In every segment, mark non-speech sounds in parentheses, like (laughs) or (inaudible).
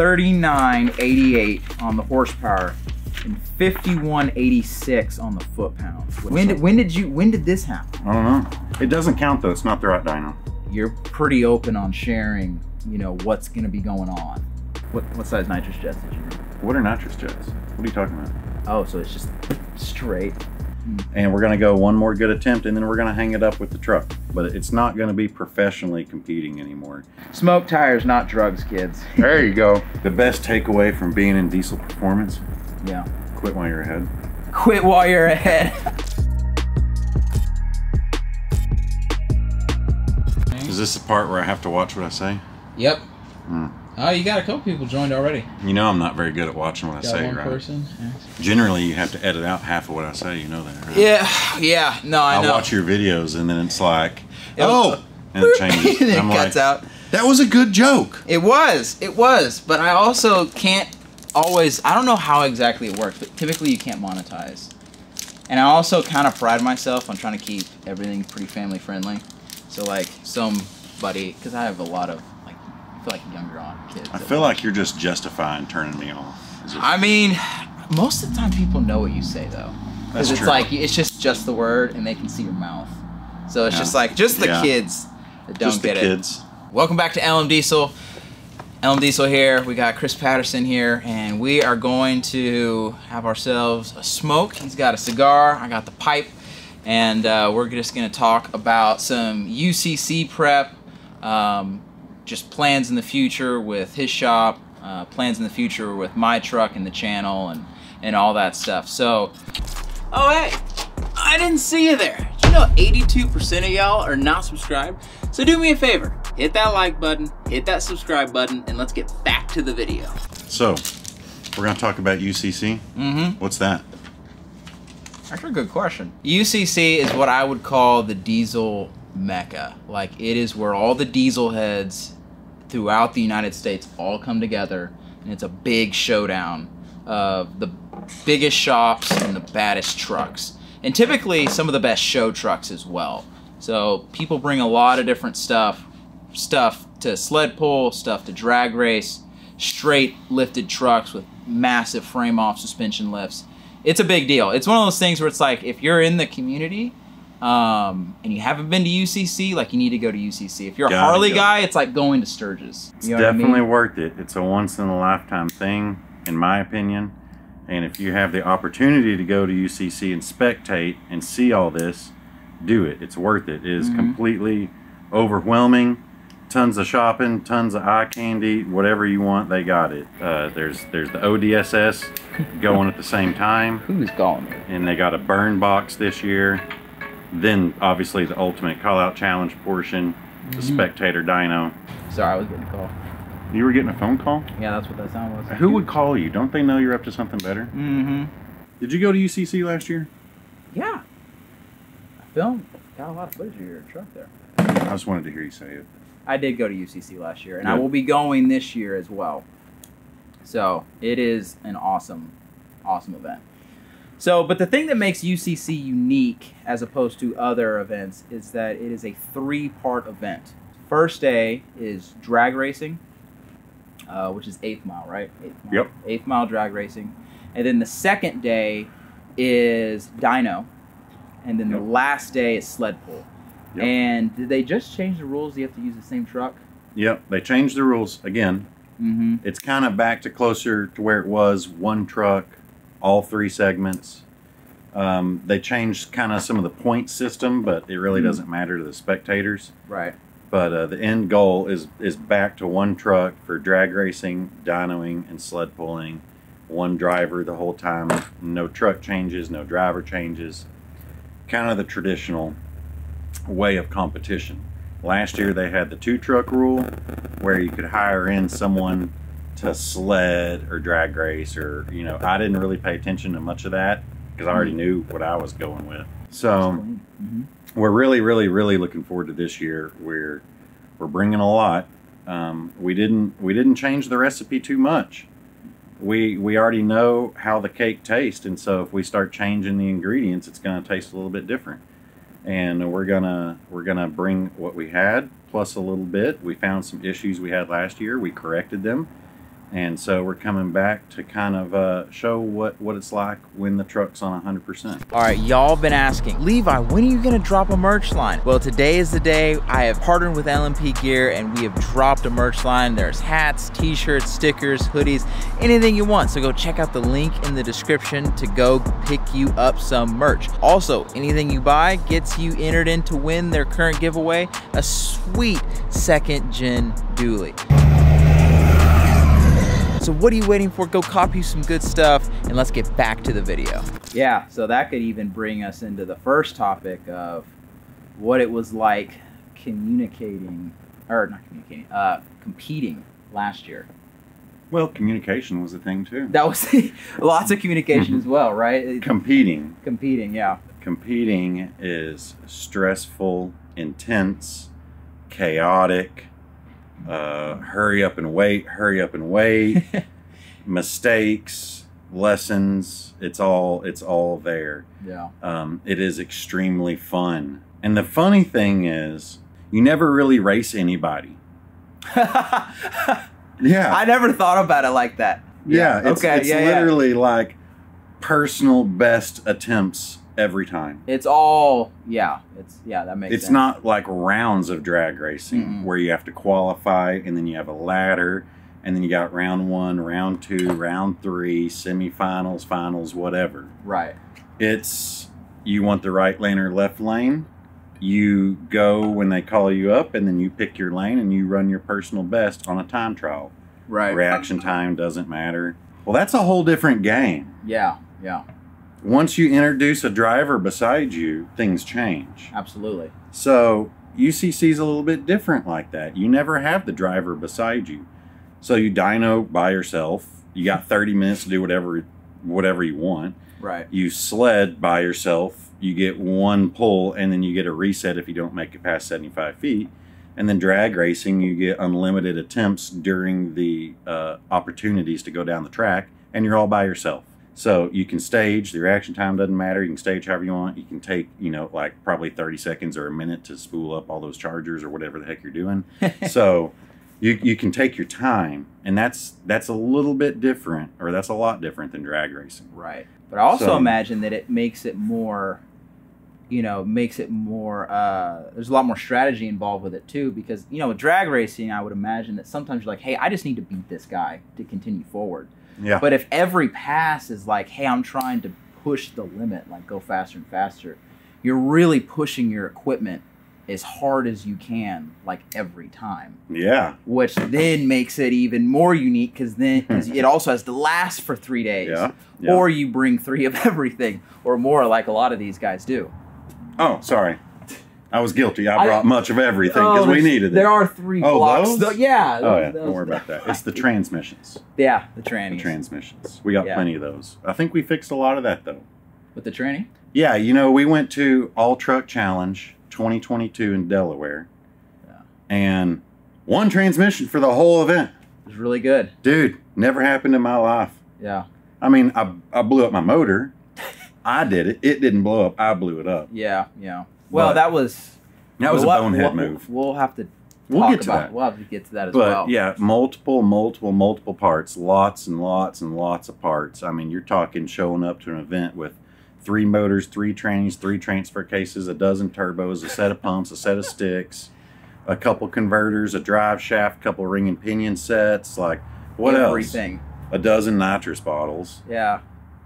3988 on the horsepower and 5186 on the foot pounds. When did when did you when did this happen? I don't know. It doesn't count though. It's not the right dyno. You're pretty open on sharing, you know, what's gonna be going on. What what size nitrous jets did you run? What are nitrous jets? What are you talking about? Oh, so it's just straight. And we're gonna go one more good attempt, and then we're gonna hang it up with the truck. But it's not gonna be professionally competing anymore. Smoke tires, not drugs, kids. There you go. (laughs) The best takeaway from being in diesel performance: Yeah. quit while you're ahead. Quit while you're ahead. Is this the part where I have to watch what I say? Yep. Hmm. Oh, you got a couple people joined already. You know I'm not very good at watching what I Got say, one right? person. Generally, you have to edit out half of what I say. You know that, right? yeah, yeah. No, I I'll know. watch your videos, and then it's like, It'll- oh, and it (laughs) changes. it I'm cuts like, out. that was a good joke. It was, it was, but I also can't always. I don't know how exactly it works, but typically you can't monetize. And I also kind of pride myself on trying to keep everything pretty family friendly. So like somebody, because I have a lot of like, I feel like younger on kids. I feel like you're just justifying turning me off. I mean, most of the time people know what you say though, because it's true. like it's just just the word, and they can see your mouth. So it's Yeah. just like just the Yeah. kids that don't just the get it. kids. Welcome back to LM Diesel. LM Diesel here. We got Chris Patterson here, and we are going to have ourselves a smoke. He's got a cigar. I got the pipe, and uh, we're just going to talk about some UCC prep, um, just plans in the future with his shop, uh, plans in the future with my truck and the channel, and and all that stuff. So, oh hey, I didn't see you there. Did you know 82% of y'all are not subscribed? So do me a favor, hit that like button, hit that subscribe button, and let's get back to the video. So, we're to talk about UCC. Mm-hmm. What's that? Actually, a good question. UCC is what I would call the diesel mecca. Like, it is where all the diesel heads throughout the United States all come together, and it's a big showdown of the biggest shops and the baddest trucks. And typically, some of the best show trucks as well. So, people bring a lot of different stuff stuff to sled pull, stuff to drag race, straight lifted trucks with massive frame off suspension lifts. It's a big deal. It's one of those things where it's like if you're in the community um, and you haven't been to UCC, like you need to go to UCC. If you're a Gotta Harley go. guy, it's like going to Sturgis. It's You know what I mean? definitely worth it. It's a once in a lifetime thing, in my opinion. And if you have the opportunity to go to UCC and spectate and see all this, do it. It's worth it. It is Mhm. completely overwhelming. Tons of shopping, tons of eye candy, whatever you want, they got it. Uh, there's there's the ODSS going at the same time, (laughs) Who's me? and they got a burn box this year. Then obviously the ultimate call out challenge portion, the Mhm. spectator dyno. Sorry, I was getting a call. You were getting a phone call? Yeah, that's what that sound was. Who would call you? Don't they know you're up to something better? Mm-hmm. Did you go to UCC last year? Yeah. I filmed. Got a lot of footage of your truck there. I just wanted to hear you say it. I did go to UCC last year, and I will be going this year as well. So it is an awesome, awesome event. So, but the thing that makes UCC unique as opposed to other events is that it is a three-part event. First day is drag racing, uh, which is eighth mile, right? Eighth mile. Yep. Eighth mile drag racing, and then the second day is dyno, and then the last day is sled pull. Yep. And did they just change the rules? You have to use the same truck. Yep, they changed the rules again. Mm-hmm. It's kind of back to closer to where it was one truck, all three segments. Um, they changed kind of some of the point system, but it really Mhm. doesn't matter to the spectators. Right. But uh, the end goal is is back to one truck for drag racing, dynoing, and sled pulling. One driver the whole time. No truck changes, no driver changes. Kind of the traditional way of competition. Last year they had the two truck rule where you could hire in someone to sled or drag race or you know I didn't really pay attention to much of that because I already knew what I was going with. So hmm we're really, really, really looking forward to this year. We're we're bringing a lot. Um, we didn't we didn't change the recipe too much. We we already know how the cake tastes, and so if we start changing the ingredients, it's going to taste a little bit different. And we're gonna we're gonna bring what we had plus a little bit. We found some issues we had last year. We corrected them, And so we're coming back to kind of uh, show what, what it's like when the truck's on 100%. All right, y'all been asking, Levi, when are you gonna drop a merch line? Well, today is the day. I have partnered with LNP Gear and we have dropped a merch line. There's hats, t-shirts, stickers, hoodies, anything you want. So go check out the link in the description to go pick you up some merch. Also, anything you buy gets you entered in to win their current giveaway, a sweet second gen dually. So what are you waiting for? Go copy some good stuff and let's get back to the video. Yeah, so that could even bring us into the first topic of what it was like communicating, or not communicating, uh, competing last year. Well, communication was a thing too. That was (laughs) lots of communication as well, right? Competing. Competing, yeah. Competing is stressful, intense, chaotic. Uh, hurry up and wait, hurry up and wait. (laughs) Mistakes, lessons. It's all it's all there. yeah. Um, it is extremely fun. And the funny thing is, you never really race anybody. (laughs) Yeah. I never thought about it like that. yeah. It's, okay. it's yeah, yeah. literally like personal best attempts every time. It's all yeah. It's yeah. That makes. It's sense. not like rounds of drag racing Mm-mm. where you have to qualify and then you have a ladder and then you got round one, round two, round three, semifinals, finals, whatever. right. It's you want the right lane or left lane. You go when they call you up, and then you pick your lane and you run your personal best on a time trial. Right. Reaction time doesn't matter. Well, that's a whole different game. Yeah. Yeah. Once you introduce a driver beside you, things change. Absolutely. So UCC is a little bit different like that. You never have the driver beside you. So you dyno by yourself. You got 30 minutes to do whatever whatever you want. Right. You sled by yourself. You get one pull and then you get a reset if you don't make it past 75 feet. And then drag racing, you get unlimited attempts during the uh, opportunities to go down the track, and you're all by yourself. So you can stage. The reaction time doesn't matter. You can stage however you want. You can take, you know, like probably 30 seconds or a minute to spool up all those chargers or whatever the heck you're doing. (laughs) so you you can take your time, and that's that's a little bit different, or that's a lot different than drag racing. Right. But I also So- imagine that it makes it more, you know, makes it more. Uh, there's a lot more strategy involved with it too, because you know, with drag racing, I would imagine that sometimes you're like, hey, I just need to beat this guy to continue forward. Yeah. But if every pass is like, hey, I'm trying to push the limit, like go faster and faster, you're really pushing your equipment as hard as you can, like every time. yeah. Which then makes it even more unique because then (laughs) it also has to last for three days. Yeah. yeah. Or you bring three of (laughs) everything or more, like a lot of these guys do. oh, sorry. I was guilty. I I- brought much of everything because oh, we needed it. There are three Oh, blocks. those? Th- yeah. oh yeah, those- don't worry about that. It's the (laughs) transmissions. Yeah, the The transmissions. We got Yeah. plenty of those. I think we fixed a lot of that though. With the tranny? Yeah, you know, we went to All Truck Challenge 2022 in Delaware. Yeah. And one transmission for the whole event. It was really good. Dude, never happened in my life. Yeah. I mean, I, I blew up my motor. (laughs) I did it. It didn't blow up. I blew it up. Yeah. Yeah. Well, But- that was. That was we'll a bonehead we'll, move. We'll have to. We'll get to that. We'll have to get to that as But well. yeah, multiple, multiple, multiple parts, lots and lots and lots of parts. I mean, you're talking showing up to an event with three motors, three trains, three transfer cases, a dozen turbos, a set of pumps, a set of sticks, a couple converters, a drive shaft, couple ring and pinion sets. Like, what Everything. else? A dozen nitrous bottles. Yeah.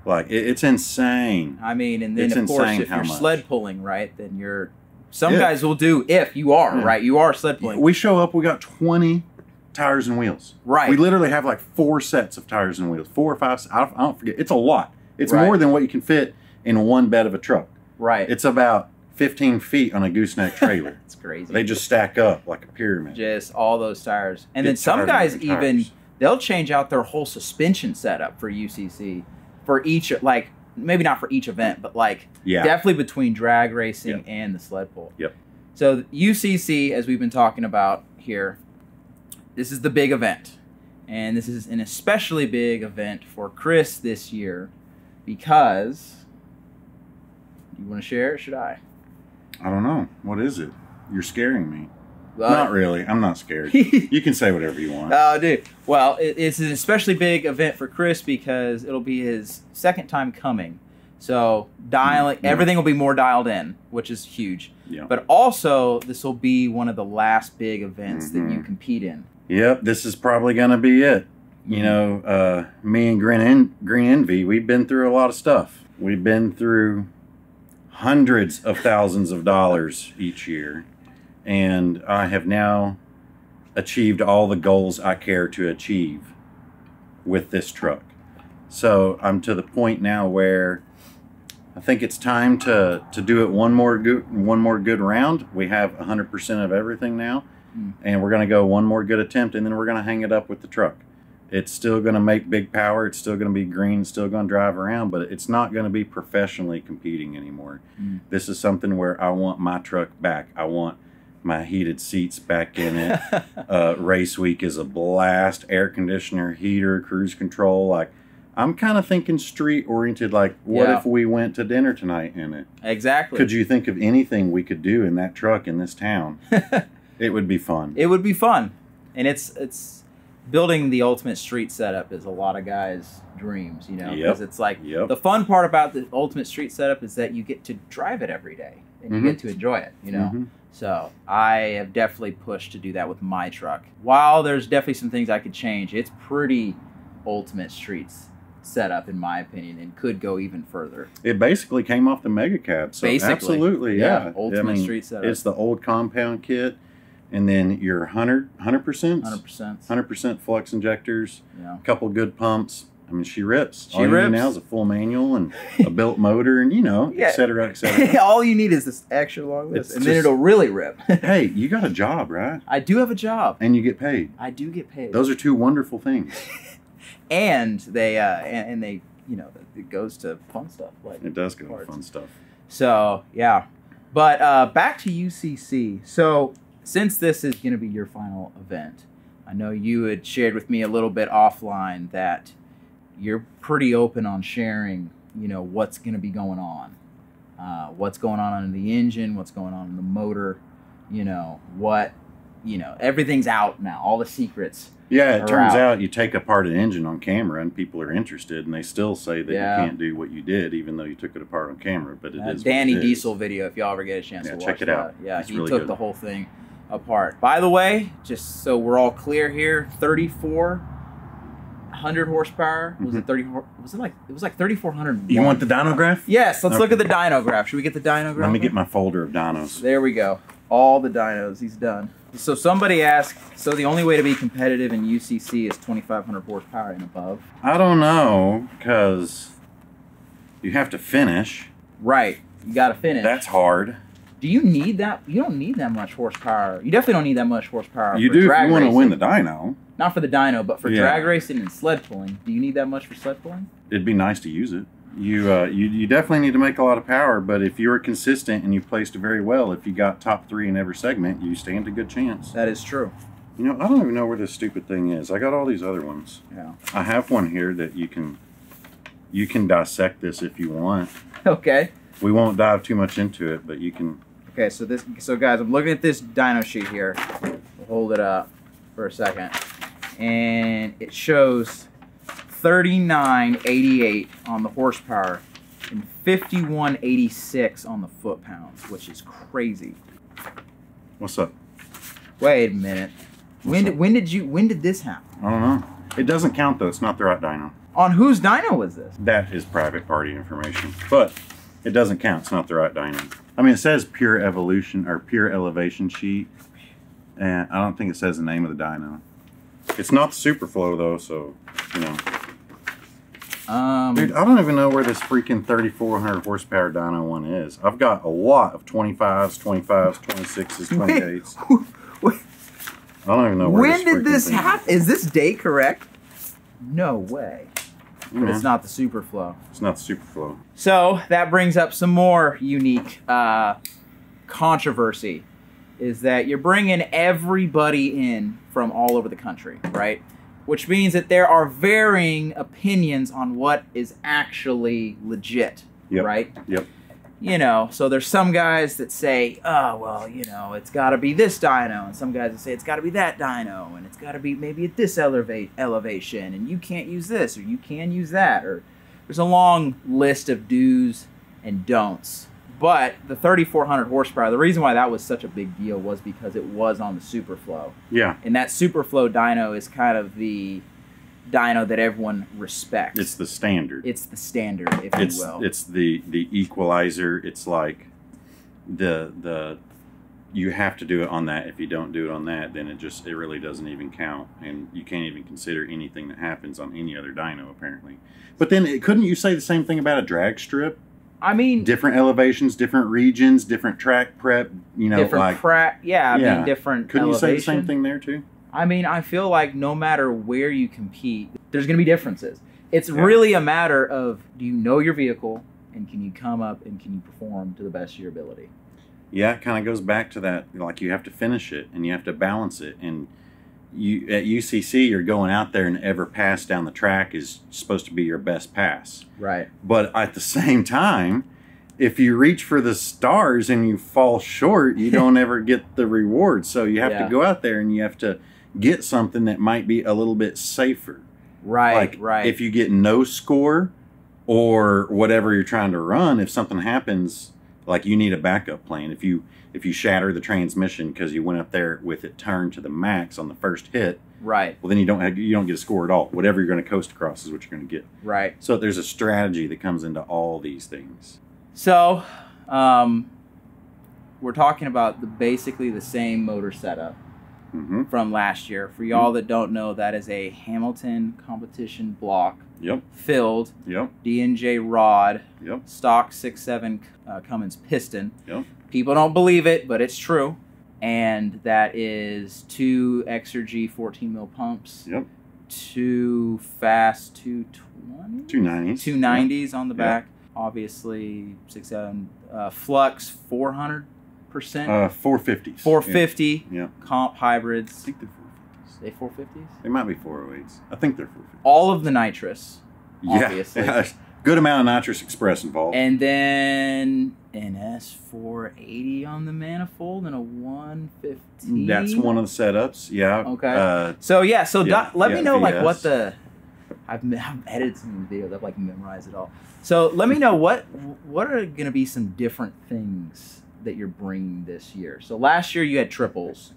Like, it, it's insane. I mean, and then It's of course, if you're much. sled pulling, right, then you're. Some Yeah. guys will do if you are Yeah. right. You are sled pulling, We show up, we got 20 tires and wheels. right? We literally have like four sets of tires and wheels, four or five. I don't, I don't forget. It's a lot. It's Right. more than what you can fit in one bed of a truck. right. It's about 15 feet on a gooseneck (laughs) trailer. It's crazy. they just stack up like a pyramid. just all those tires, and Get then some guys even tires. they'll change out their whole suspension setup for UCC for each like maybe not for each event, but like Yeah. definitely between drag racing Yep. and the sled pull. Yep. So UCC, as we've been talking about here, this is the big event, and this is an especially big event for Chris this year because you want to share? Or should I? I don't know. What is it? You're scaring me. Not really. I'm not scared. (laughs) you can say whatever you want. Oh, dude. Well, it, it's an especially big event for Chris because it'll be his second time coming. So dialing, Yeah. everything will be more dialed in, which is huge. yeah. But also, this will be one of the last big events that you Mhm. compete in. Yep, this is probably going to be it. You know, uh, me and Green, en- Green Envy, we've been through a lot of stuff. We've been through hundreds of thousands of dollars each year. And I have now achieved all the goals I care to achieve with this truck. So I'm to the point now where I think it's time to, to do it one more good one more good round. We have 100% of everything now and we're going to go one more good attempt and then we're going to hang it up with the truck it's still going to make big power it's still going to be green it's still going to drive around but it's not going to be professionally competing anymore Mm. this is something where i want my truck back i want my heated seats back in it (laughs) uh, race week is a blast air conditioner heater cruise control like i'm kind of thinking street oriented like what Yeah. if we went to dinner tonight in it exactly. could you think of anything we could do in that truck in this town (laughs) it would be fun it would be fun, and it's it's building the ultimate street setup is a lot of guys' dreams, you know, because Yep. it's like Yep. the fun part about the ultimate street setup is that you get to drive it every day and you Mhm. get to enjoy it, you know. Mhm. So I have definitely pushed to do that with my truck. While there's definitely some things I could change, it's pretty ultimate streets setup in my opinion, and could go even further. It basically came off the Mega Cab. So Basically. absolutely, yeah. ultimate I mean, street setup. It's the old compound kit, and then your 100 percent, hundred percent. hundred percent flux injectors, Yeah. a couple good pumps. I mean, she rips. She All you need rips. now is a full manual and a built motor, and you know, (laughs) Yeah. et cetera, et cetera. (laughs) All you need is this extra long list, It's and then it'll really rip. (laughs) hey, you got a job, right? I do have a job. And you get paid. I do get paid. Those are two wonderful things. and they uh, and, and they you know it goes to fun stuff like It does go to fun stuff. So yeah, but uh, back to UCC. So since this is going to be your final event, I know you had shared with me a little bit offline that you're pretty open on sharing. You know what's going to be going on, uh, what's going on in the engine, what's going on in the motor. You know what, you know everything's out now. All the secrets. Yeah, it turns out. out you take apart an engine on camera and people are interested and they still say that Yeah. you can't do what you did even though you took it apart on camera, but it is Danny it is. Diesel video, if y'all ever get a chance Yeah, to watch check it that. out. Yeah, It's he really took good. the whole thing apart. By the way, just so we're all clear here, 3400 horsepower. Was it 30? Was it like it was like 3400? Mm-hmm. You want the dyno graph? Yes. Let's look at the dyno graph. Should we get the dyno graph? Let me get my folder of dynos. There we go. All the dynos. He's done. So somebody asked. So the only way to be competitive in UCC is 2500 horsepower and above. I don't know because you have to finish. Right. You got to finish. That's hard. Do you need that? You don't need that much horsepower. You definitely don't need that much horsepower. You for do if you want to win the dyno. Not for the dyno, but for Yeah. drag racing and sled pulling. Do you need that much for sled pulling? It'd be nice to use it. You, uh, you you definitely need to make a lot of power, but if you were consistent and you placed it very well, if you got top three in every segment, you stand a good chance. That is true. You know, I don't even know where this stupid thing is. I got all these other ones. Yeah. I have one here that you can you can dissect this if you want. (laughs) Okay. We won't dive too much into it, but you can. Okay. So this. So guys, I'm looking at this dyno sheet here. We'll hold it up for a second, and it shows 3988 on the horsepower and 5186 on the foot pounds, which is crazy. What's up? Wait a minute. When did, when did you when did this happen? I don't know. It doesn't count though. It's not the right dyno. On whose dyno was this? That is private party information, but it doesn't count. It's not the right dyno. I mean, it says pure evolution or pure elevation sheet, and I don't think it says the name of the dyno. It's not Superflow though, so you know. Um, Dude, I don't even know where this freaking 3400 horsepower dyno one is. I've got a lot of 25s, 25s, 26s, 28s. Wait, I don't even know where when this did this thing is. happen? Is this day correct? No way. But it's not the Superflow. It's not the Superflow. So that brings up some more unique uh, controversy. Is that you're bringing everybody in from all over the country, right? Which means that there are varying opinions on what is actually legit, Yep. right? Yep. You know, so there's some guys that say, oh, well, you know, it's got to be this dyno, and some guys that say it's got to be that dyno, and it's got to be maybe at this elevate elevation, and you can't use this, or you can use that, or there's a long list of do's and don'ts. But the 3,400 horsepower, the reason why that was such a big deal was because it was on the Superflow. Yeah, And that Superflow dyno is kind of the dyno that everyone respects. it's the standard. It's the standard, if it's you will. it's the the equalizer. It's like the the you have to do it on that. If you don't do it on that, then it just it really doesn't even count, and you can't even consider anything that happens on any other dyno apparently. But then it, couldn't you say the same thing about a drag strip? I mean, Different elevations, different regions, different track prep. You know, different like crack. Yeah, I Yeah. mean, different couldn't you say the same thing there too? I mean, I feel like no matter where you compete, there's going to be differences. It's Yeah. really a matter of do you know your vehicle and can you come up and can you perform to the best of your ability? Yeah, it kind of goes back to that. Like you have to finish it and you have to balance it. And you at UCC, you're going out there and every pass down the track is supposed to be your best pass. Right. But at the same time, if you reach for the stars and you fall short, you (laughs) don't ever get the reward. So you have Yeah. to go out there and you have to get something that might be a little bit safer. Right. like right. if you get no score or whatever you're trying to run, if something happens, like you need a backup plan. If you if you shatter the transmission because you went up there with it turned to the max on the first hit, right. well then you don't have, you don't get a score at all. Whatever you're going to coast across is what you're going to get. Right. So there's a strategy that comes into all these things. So, um, we're talking about the basically the same motor setup hmm from last year. For y'all that don't know, that is a Hamilton competition block Yep. filled Yep. D&J rod Yep. stock six seven uh, Cummins piston. Yep. People don't believe it, but it's true. And that is two Exergy 14 mil pumps, Yep. two FASS 220, Two nineties. two nineties on the back. Obviously six seven uh, flux 400 percent, Uh, four fifties. 450 Yeah. comp hybrids. I think they're four fifties. They 450s. They might be four oh eights. I think they're four fifties. All of the nitrous. Yeah. obviously. (laughs) Good amount of nitrous express involved. And then an S480 on the manifold and a 115. That's one of the setups. Yeah. Okay. Uh, So yeah, so Yeah, let yeah, me know like what the I've, I've edited some videos. I've like memorized it all. So let me know what what are going to be some different things that you're bringing this year. So last year you had triples.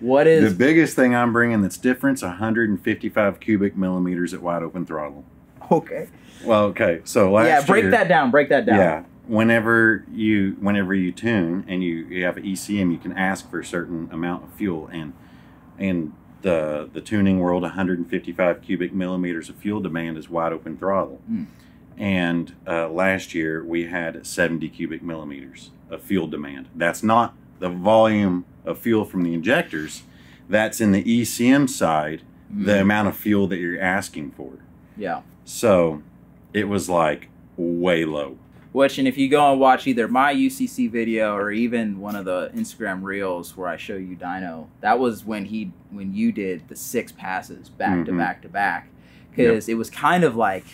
What is the biggest thing I'm bringing that's different is 155 cubic millimeters at wide open throttle. okay? Well, okay. So last yeah, break year- that down. Break that down. Yeah. Whenever you whenever you tune and you, you have an ECM, you can ask for a certain amount of fuel and and the the tuning world 155 cubic millimeters of fuel demand is wide open throttle. Mm. And uh, last year we had 70 cubic millimeters of fuel demand. That's not the volume of fuel from the injectors. That's in the ECM side, the Mm, amount of fuel that you're asking for. yeah. So it was like way low. Which, and if you go and watch either my UCC video or even one of the Instagram reels where I show you dyno, that was when he when you did the six passes back to Mhm. back to back, because it was kind of like,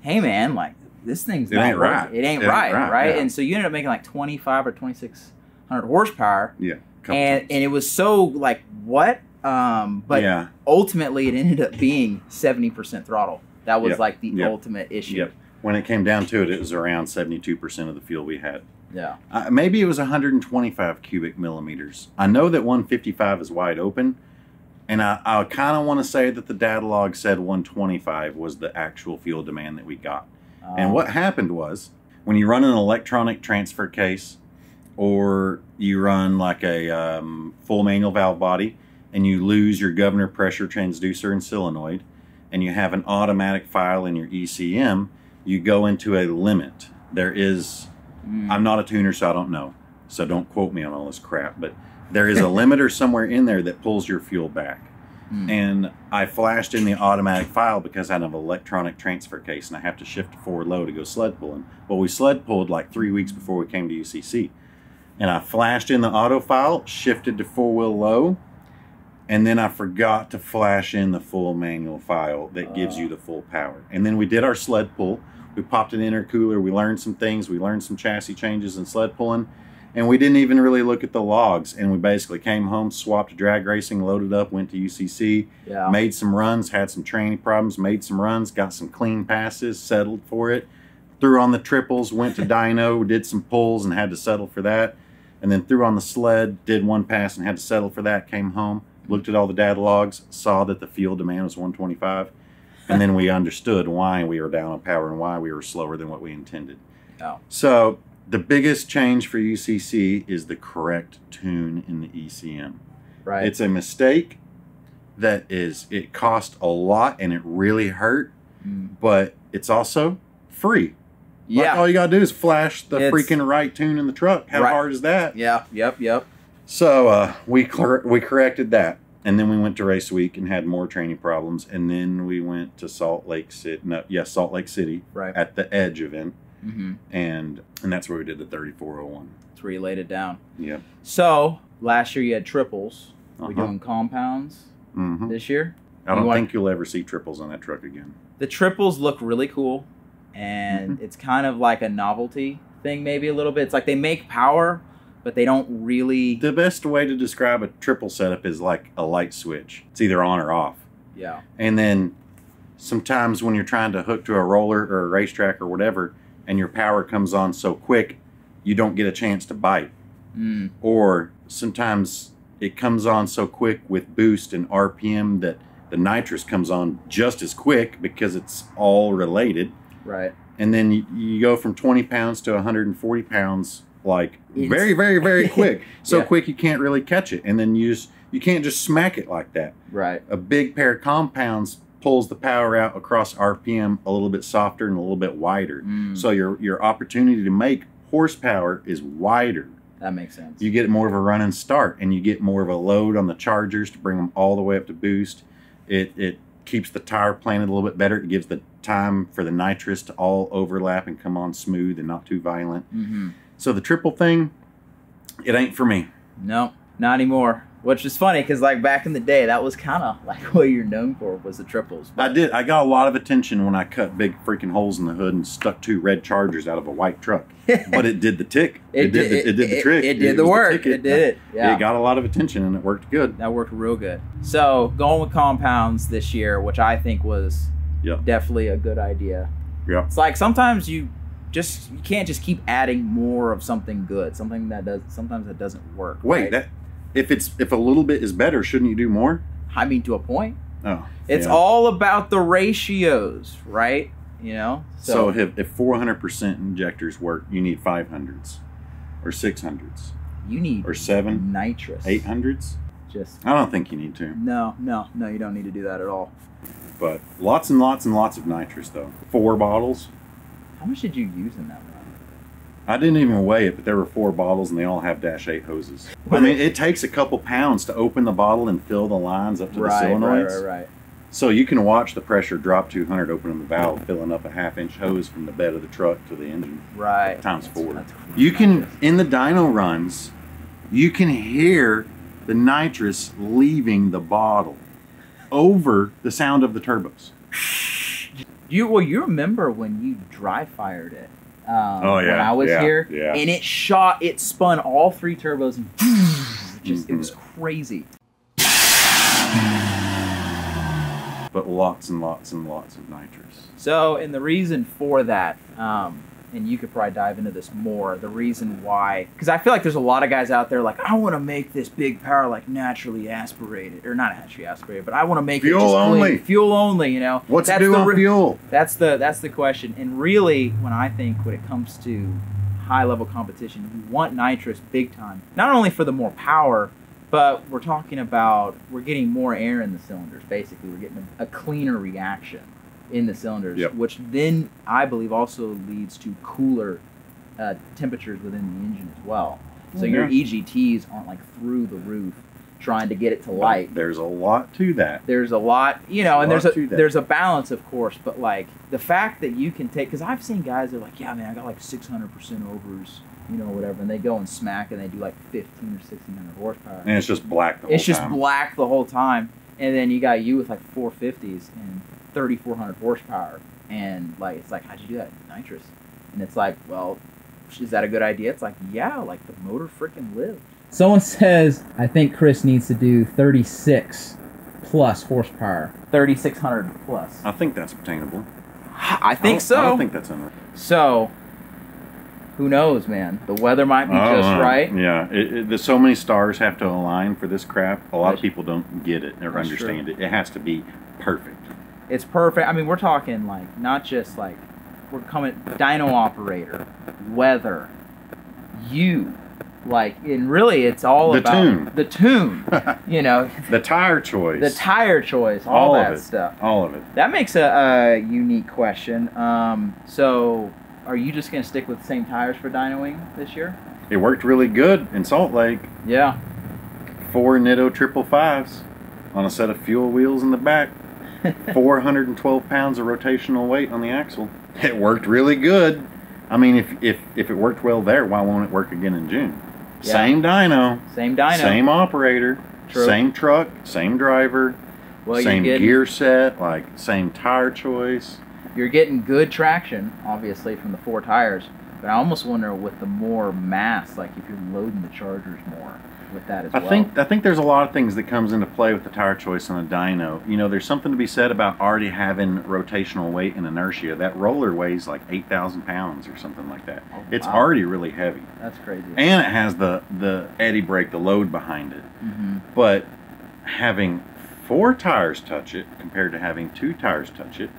hey man, like this thing's It not ain't right. It ain't It ain't right, right, right? yeah. And so you ended up making like twenty five or twenty six hundred horsepower, Yeah. and times. and it was so like what, um, but yeah, ultimately it ended up being seventy percent throttle. That was Yep. like the Yep. ultimate issue. Yep. when it came down to it, it was around 72% of the fuel we had. Yeah. Uh, maybe it was 125 cubic millimeters. I know that 155 is wide open, and I, I kind of want to say that the data log said 125 was the actual fuel demand that we got. And Um, what happened was when you run an electronic transfer case or you run like a um, full manual valve body and you lose your governor pressure transducer and solenoid and you have an automatic file in your ECM, you go into a limit. There is, mm, I'm not a tuner, so I don't know. So don't quote me on all this crap, but there is a limiter somewhere in there that pulls your fuel back mm. and I flashed in the automatic file because I have an electronic transfer case and I have to shift to forward low to go sled pulling. Well, we sled pulled like three weeks before we came to UCC. And I flashed in the auto file, shifted to four wheel low, and then I forgot to flash in the full manual file that gives Oh. you the full power. And then we did our sled pull. We popped an intercooler. We learned some things. We learned some chassis changes and sled pulling. And we didn't even really look at the logs. And we basically came home, swapped drag racing, loaded up, went to UCC, Yeah. made some runs, had some training problems, made some runs, got some clean passes, settled for it. Threw on the triples, went to dyno, (laughs) did some pulls and had to settle for that. And then threw on the sled, did one pass and had to settle for that. Came home, looked at all the data logs, saw that the fuel demand was 125. And then we (laughs) understood why we were down on power and why we were slower than what we intended. Oh. So the biggest change for UCC is the correct tune in the ECM. Right. It's a mistake that is it cost a lot and it really hurt, Mm. but it's also free. Like, yeah. all you gotta do is flash the It's- freaking right tune in the truck. How Right. hard is that? yeah. Yep. Yep. So uh, we cor- we corrected that, and then we went to race week and had more training problems, and then we went to Salt Lake City. No, yes, Salt Lake City Right. at the Edge event, Mm-hmm. and and that's where we did the 3401. That's where you laid it down. Yep. So last year you had triples. Uh-huh. We're doing compounds hmm this year. I don't You think you'll ever see triples on that truck again. The triples look really cool, and Mm-hmm. it's kind of like a novelty thing, maybe a little bit. It's like they make power, but they don't really. The best way to describe a triple setup is like a light switch. It's either on or off. Yeah. And then sometimes when you're trying to hook to a roller or a racetrack or whatever, and your power comes on so quick, you don't get a chance to bite. Mm. Or sometimes it comes on so quick with boost and RPM that the nitrous comes on just as quick because it's all related. Right. And then you, you go from 20 pounds to 140 pounds like It's- very, very, very (laughs) quick. So Yeah. quick you can't really catch it. And then you just, you can't just smack it like that Right. a big pair of compounds pulls the power out across RPM a little bit softer and a little bit wider. Mm. So your your opportunity to make horsepower is wider. That makes sense. You get more of a run and start, and you get more of a load on the chargers to bring them all the way up to boost. It it keeps the tire planted a little bit better. It gives the time for the nitrous to all overlap and come on smooth and not too violent. mm-hmm. So the triple thing, it ain't for me. No, not anymore. Which is funny because like back in the day, that was kind of like (laughs) what you're known for was the triples. I did. I got a lot of attention when I cut big freaking holes in the hood and stuck two red chargers out of a white truck. (laughs) But it did the tick. It, did. The, it, did the trick. It, did the work. ticket. it did it. Yeah. It got a lot of attention and it worked good. that worked real good. So going with compounds this year, which I think was Yep. definitely a good idea. yeah It's like sometimes you just you can't just keep adding more of something good, something that does sometimes that doesn't work. Wait, right? that if it's if a little bit is better, shouldn't you do more? I mean to a point. Oh, It's yeah. all about the ratios, right? You know. So, if if four hundred percent injectors work, you need five hundreds, or six hundreds, you need or seven, nitrous. eight hundreds. Just I don't think you need to, no, no, no. You don't need to do that at all. but lots and lots and lots of nitrous though. Four bottles. How much did you use in that run? I didn't even weigh it, but there were four bottles and they all have dash eight hoses. I mean, it takes a couple pounds to open the bottle and fill the lines up to Right, the right, solenoids. right, right. So you can watch the pressure drop 200 opening the valve, filling up a half inch hose from the bed of the truck to the engine. Right. Times That's- four. that's cool. You can, in the dyno runs, you can hear the nitrous leaving the bottle over the sound of the turbos. You well, you remember when you dry fired it? Um, Oh, When yeah, I was yeah, here, yeah. and it shot, it spun all three turbos, and (laughs) just it Mhm. was crazy. But lots and lots and lots of nitrous. So, and the reason for that, um, and you could probably dive into this more. The reason why, because I feel like there's a lot of guys out there like I want to make this big power like naturally aspirated, or not naturally aspirated, but I want to make Fuel it just only. clean, fuel only. You know, What's That's the on re- fuel? That's the that's the question. And really, when I think when it comes to high level competition, you want nitrous big time. Not only for the more power, but we're talking about we're getting more air in the cylinders. Basically, we're getting a cleaner reaction in the cylinders, Yep. which then I believe also leads to cooler uh, temperatures within the engine as well. So your EGTs aren't like through the roof trying to get it to light There's a lot to that. there's a lot you know and Lot there's a there's a balance of course but like the fact that you can take because i've seen guys that are like yeah man i got like 600% overs you know whatever and they go and smack and they do like 15 or 1600 horsepower And it's just black the whole it's just time. black the whole time and then you got you with like 450s and 3,400 horsepower, and like it's like how'd you do that? Nitrous, and it's like, well, is that a good idea? It's like, yeah, like the motor freaking lived. Someone says I think Chris needs to do 36 plus horsepower. 3,600 plus. I think that's obtainable. I think I so. I don't think that's unreal. so, who knows, man? The weather might be I don't just oh, uh, right. Yeah, it, it, there's so many stars have to align for this crap. A lot of people don't get it or That's understand it. It has to be perfect. It's perfect. I mean, we're talking like not just like we're coming dyno operator, weather, you, like, and really it's all The about tune. the tune. (laughs) you know, the tire choice. the tire choice, all, All of that it. stuff. all of it. That makes a, a unique question. Um, so, are you just gonna stick with the same tires for dynoing this year? It worked really good in Salt Lake. Yeah. Four Nitto triple fives on a set of fuel wheels in the back. 412 pounds of rotational weight on the axle. It worked really good. I mean, if if if it worked well there, why won't it work again in June? Yeah. Same dyno, Same dyno. same operator, True. same truck, same driver, well, same getting, gear set, like same tire choice. You're getting good traction, obviously, from the four tires. But I almost wonder with the more mass, like if you're loading the chargers more with that as I well. think I think there's a lot of things that comes into play with the tire choice on a dyno. You know, there's something to be said about already having rotational weight and inertia. That roller weighs like 8,000 pounds or something like that. Oh, It's wow. already really heavy, that's crazy. and it has the the eddy brake, the load behind it. hmm But having four tires touch it compared to having two tires touch it,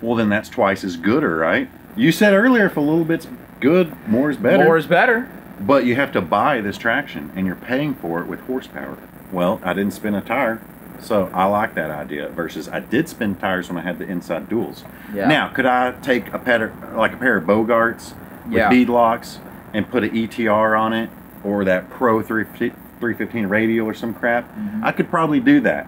well, then that's twice as gooder, right? You said earlier if a little bit's good, more is better. More is better. But you have to buy this traction and you're paying for it with horsepower. Well, I didn't spin a tire, so I like that idea versus I did spin tires when I had the inside duals. Yeah. Now, could I take a pair, like a pair of Bogarts with Yeah. bead locks and put an ETR on it or that Pro 350 315 radial or some crap? Mhm. I could probably do that.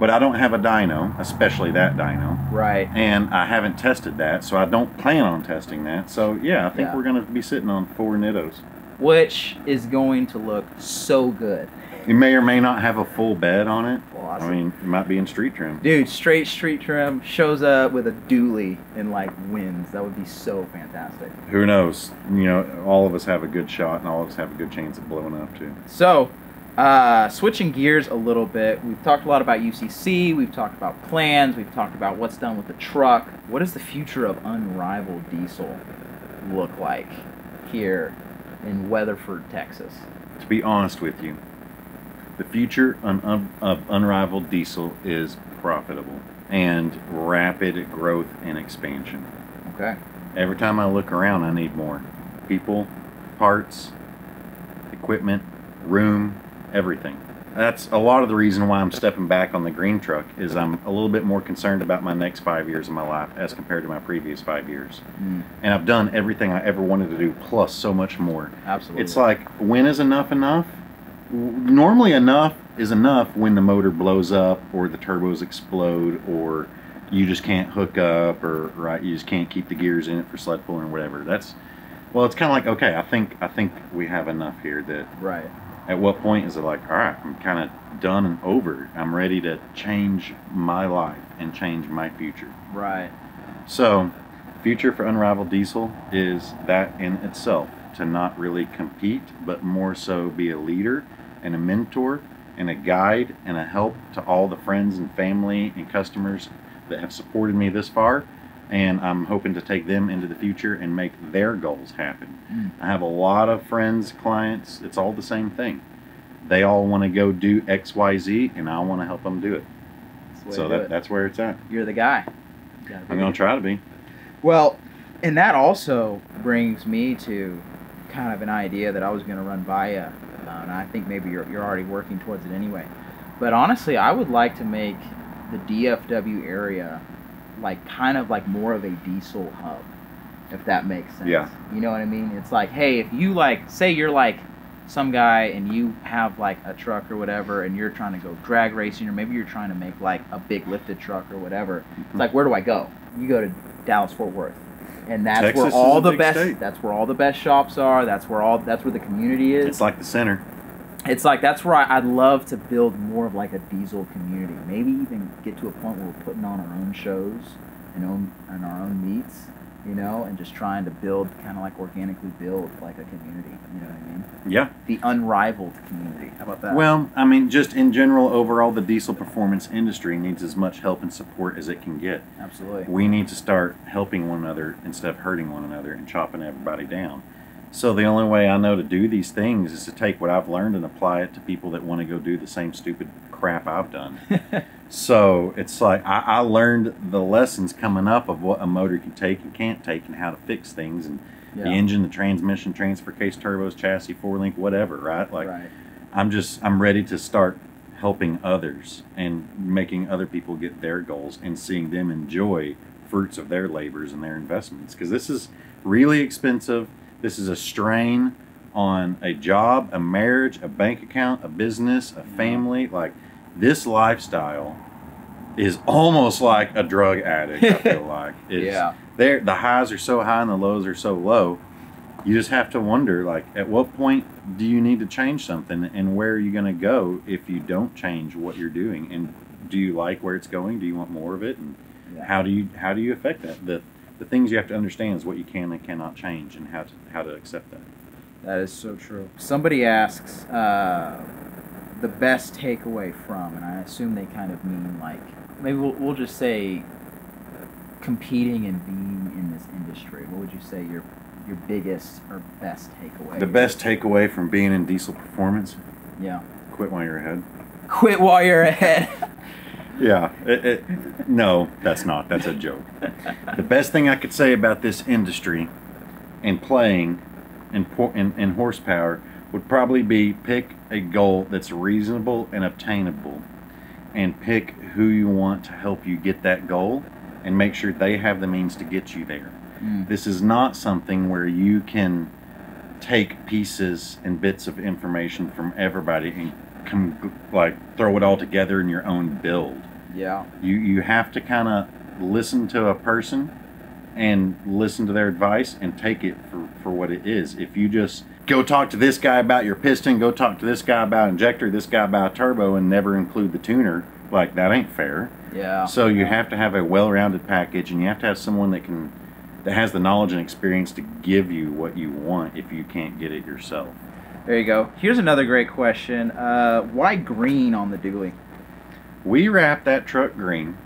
But I don't have a dyno, especially that dyno Right. and I haven't tested that, so I don't plan on testing that. So yeah, I think Yeah. we're going to be sitting on four Nittos. Which is going to look so good. You may or may not have a full bed on it. Awesome. I mean, it might be in street trim. Dude, straight street trim shows up with a dually and like wins. That would be so fantastic. Who knows? You know, all of us have a good shot, and all of us have a good chance of blowing up too. So, uh, switching gears a little bit, we've talked a lot about UCC, we've talked about plans, we've talked about what's done with the truck. What does the future of Unrivaled Diesel look like here in Weatherford, Texas? To be honest with you, the future un- of unrivaled diesel is profitable and rapid growth and expansion. Okay. Every time I look around, I need more people, parts, equipment, room, everything. That's a lot of the reason why I'm stepping back on the green truck is I'm a little bit more concerned about my next five years of my life as compared to my previous five years. Mm, And I've done everything I ever wanted to do plus so much more. absolutely. It's like when is enough enough? Normally enough is enough when the motor blows up or the turbos explode or you just can't hook up or right you just can't keep the gears in it for sled pulling or whatever. That's well, it's kind of like okay, I think I think we have enough here that right. At what point is it like all right, I'm kind of done and over. I'm ready to change my life and change my future. Right. So, future for Unrivaled Diesel is that in itself to not really compete, but more so be a leader and a mentor and a guide and a help to all the friends and family and customers that have supported me this far. And I'm hoping to take them into the future and make their goals happen. Mm. I have a lot of friends, clients, it's all the same thing. They all want to go do XYZ, and I want to help them do it. So that, it. that's where it's at. You're the guy. You I'm going to try to be. Well, and that also brings me to kind of an idea that I was going to run by you, uh, and I think maybe you're, you're already working towards it anyway. But honestly, I would like to make the DFW area like kind of like more of a diesel hub, if that makes sense. Yeah. You know what I mean? It's like, hey, if you like, say you're like some guy and you have like a truck or whatever, and you're trying to go drag racing, or maybe you're trying to make like a big lifted truck or whatever. It's mm-hmm. like, where do I go? You go to Dallas Fort Worth, and that's Texas where all the best. state. That's where all the best shops are. That's where all. That's where the community is. It's like the center. It's like that's where I, I'd love to build more of like a diesel community. Maybe even get to a point where we're putting on our own shows and own and our own meets, you know, and just trying to build kind of like organically build like a community. You know what I mean? Yeah. The unrivaled community. How about that? Well, I mean, just in general, overall, the diesel performance industry needs as much help and support as it can get. absolutely. We need to start helping one another instead of hurting one another and chopping everybody down. So the only way I know to do these things is to take what I've learned and apply it to people that want to go do the same stupid crap I've done. (laughs) so it's like I, I learned the lessons coming up of what a motor can take and can't take and how to fix things and the engine, the transmission, transfer case, turbos, chassis, four link, whatever, right? Like right. I'm just I'm ready to start helping others and making other people get their goals and seeing them enjoy fruits of their labors and their investments because this is really expensive. This is a strain on a job, a marriage, a bank account, a business, a family. Like this lifestyle is almost like a drug addict. I feel (laughs) like it's, Yeah. there the highs are so high and the lows are so low you just have to wonder like at what point do you need to change something and where are you going to go if you don't change what you're doing and do you like where it's going do you want more of it and Yeah. how do you how do you affect that the the things you have to understand is what you can and cannot change and how to how to accept that That is so true. Somebody asks uh, the best takeaway from, and I assume they kind of mean like maybe we'll, we'll just say competing and being in this industry. What would you say your your biggest or best takeaway? the best takeaway from being in diesel performance Yeah. quit while you're ahead Quit while you're ahead. (laughs) Yeah, it, it, no, that's not. That's a joke. the best thing I could say about this industry and playing and, and, and horsepower would probably be pick a goal that's reasonable and obtainable and pick who you want to help you get that goal and make sure they have the means to get you there. Mm. This is not something where you can take pieces and bits of information from everybody and com- like throw it all together in your own build yeah. you you have to kind of listen to a person and listen to their advice and take it for, for what it is if you just go talk to this guy about your piston go talk to this guy about injector this guy about turbo and never include the tuner like that ain't fair Yeah. so you have to have a well-rounded package and you have to have someone that can that has the knowledge and experience to give you what you want if you can't get it yourself There you go. Here's another great question. Uh, why green on the dually? We wrapped that truck green.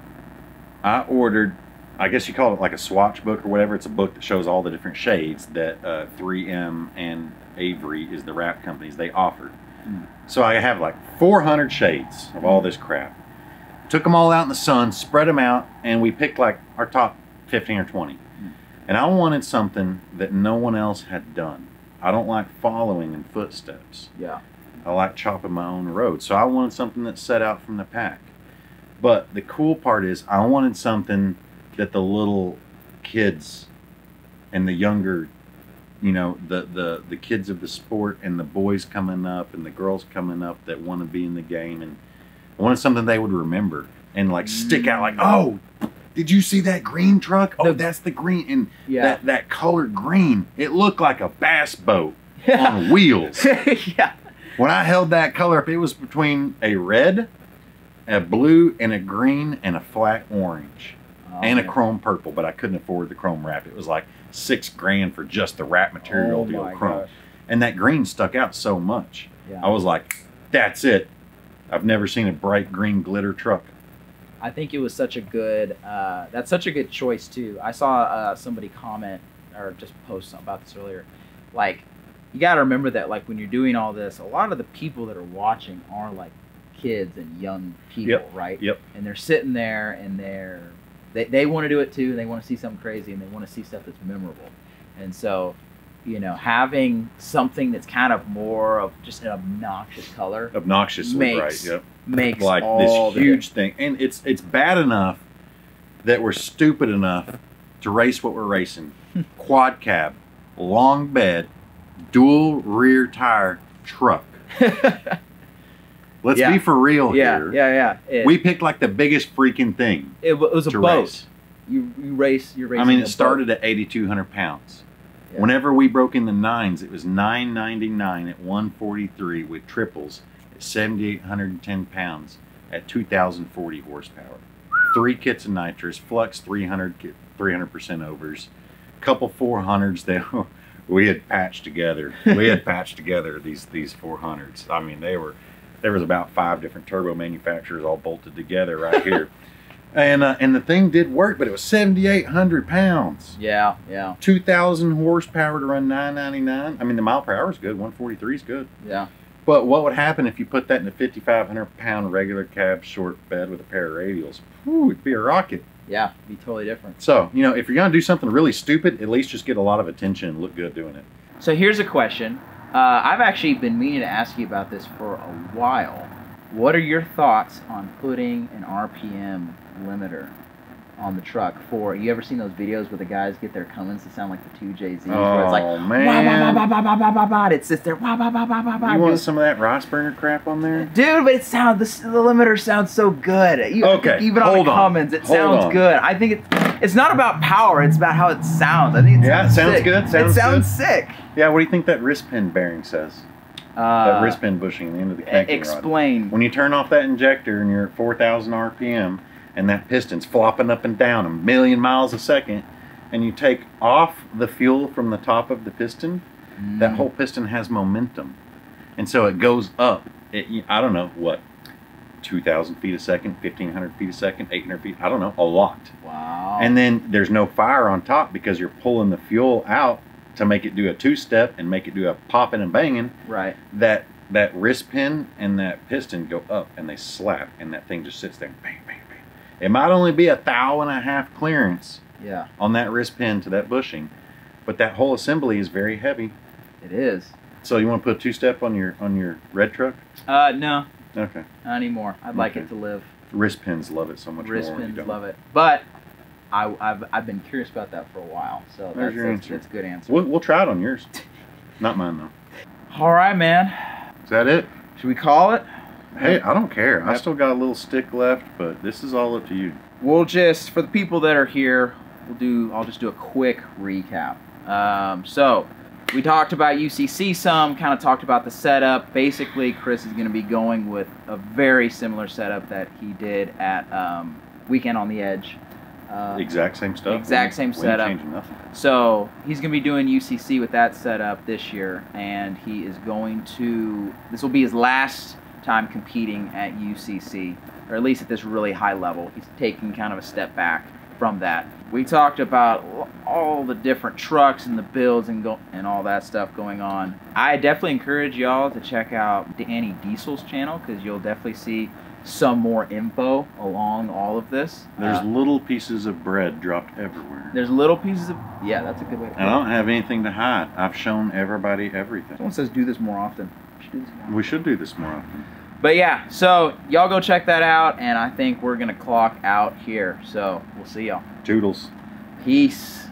I ordered, I guess you call it like a swatch book or whatever. It's a book that shows all the different shades that uh, 3M and Avery is the wrap companies they offered. Mm. So I have like 400 shades of all this crap. Took them all out in the sun, spread them out, and we picked like our top 15 or 20. And I wanted something that no one else had done. I don't like following in footsteps. Yeah. I like chopping my own road. So I wanted something that set out from the pack. But the cool part is I wanted something that the little kids and the younger, you know, the the the kids of the sport and the boys coming up and the girls coming up that want to be in the game and I wanted something they would remember and like stick out like, "Oh, did you see that green truck? Oh, that's the green and Yeah. that that color green. It looked like a bass boat (laughs) on wheels." (laughs) yeah. When I held that color up, it was between a red, a blue, and a green, and a flat orange, and a Oh, chrome purple. But I couldn't afford the chrome wrap. It was like six grand for just the wrap material Oh to go chrome. gosh. And that green stuck out so much. Yeah. I was like, "That's it." I've never seen a bright green glitter truck. I think it was such a good. Uh, that's such a good choice too. I saw uh, somebody comment or just post about this earlier. Like, you got to remember that like when you're doing all this, a lot of the people that are watching are like kids and young people, Yep, right? yep. And they're sitting there and they're they they want to do it too. and They want to see something crazy and they want to see stuff that's memorable. And so, you know, having something that's kind of more of just an obnoxious color Obnoxious Makes bright. Yep. makes Like all this huge thing, and it's it's bad enough that we're stupid enough to race what we're racing. (laughs) Quad cab, long bed, dual rear tire truck. (laughs) Let's Yeah. be for real yeah, here. yeah, yeah. It, We picked like the biggest freaking thing it, it was a boat. race. You you race. You're racing. I mean, it boat. started at 8,200 pounds. Yeah. Whenever we broke in the nines, it was 999 at 143 with triples at 7,810 pounds at 2,040 horsepower. Three kits of nitrous, flux 300 300% overs, couple 400s that (laughs) we had patched together. We had (laughs) patched together these these 400s. I mean, they were there was about five different turbo manufacturers all bolted together right here. (laughs) And uh, and the thing did work, but it was 7,800 pounds. Yeah, yeah, 2,000 horsepower to run 999. I mean, the mile per hour is good. 143 is good. yeah. But what would happen if you put that in a 5,500 pound regular cab short bed with a pair of radials? Whew, it'd be a rocket. Yeah, be totally different. So, you know, if you're going to do something really stupid, at least just get a lot of attention and look good doing it. So here's a question. Uh, I've actually been meaning to ask you about this for a while. What are your thoughts on putting an RPM limiter on the truck for? You ever seen those videos where the guys get their Cummins to sound like the two JZs, where it's like oh, wah, man. wah, wah, wah, wah, wah, wah, wah, it sits there wah, wah, wah, wah, wah, wah, You want dude. some of that rice burner crap on there? Dude, but it sounds the, the limiter sounds so good. You, Okay, even on hold the on, Cummins, it hold sounds on. good. I think it's it's not about power; it's about how it sounds. I think it Yeah, it sounds sounds sick. good, it sounds sounds sick. Yeah, what do you think that wrist pin bearing says? Uh, that wrist pin bushing at the end of the connecting rod. explain. When you turn off that injector and you're at 4,000 RPM and that piston's flopping up and down a million miles a second, and you take off the fuel from the top of the piston, that Mm. whole piston has momentum. And so it goes up. It, I don't know, what, 2,000 feet a second, 1,500 feet a second, 800 feet, I don't know, a lot. Wow. And then there's no fire on top because you're pulling the fuel out to make it do a two step and make it do a popping and banging right. that that wrist pin and that piston go up and they slap and that thing just sits there bang bang bang it might only be a thou and a half clearance Yeah, on that wrist pin to that bushing but that whole assembly is very heavy it is. so you want to put a two step on your on your red truck Uh, no, okay not anymore. I'd like Okay. it to live. wrist pins love it so much Wrist more when you pins don't. love it, but I, I've I've been curious about that for a while. So There's that's, your that's, answer. that's a good answer. we'll, we'll try it on yours not mine though All right, man. is that it Should we call it? hey i don't care i Yep. still got a little stick left but this is all up to you We'll just for the people that are here, we'll do. I'll just do a quick recap. Um, so we talked about UCC some, kind of talked about the setup. Basically, Chris is going to be going with a very similar setup that he did at um, Weekend on the Edge. Uh, exact same stuff Exact same setup. So he's going to be doing UCC with that setup this year, and he is going to. This will be his last time competing at UCC, or at least at this really high level. He's taking kind of a step back from that. We talked about all the different trucks and the builds and go and all that stuff going on. I definitely encourage y'all to check out Danny Diesel's channel because you'll definitely see some more info along all of this. There's Uh, little pieces of bread dropped everywhere. there's little pieces of yeah, that's a good way. To put And it. I don't have anything to hide. I've shown everybody everything. Someone says do this more often. We should do this more often. We should do this more often. But yeah, so y'all go check that out, and I think we're gonna clock out here. So we'll see y'all. Toodles. Peace.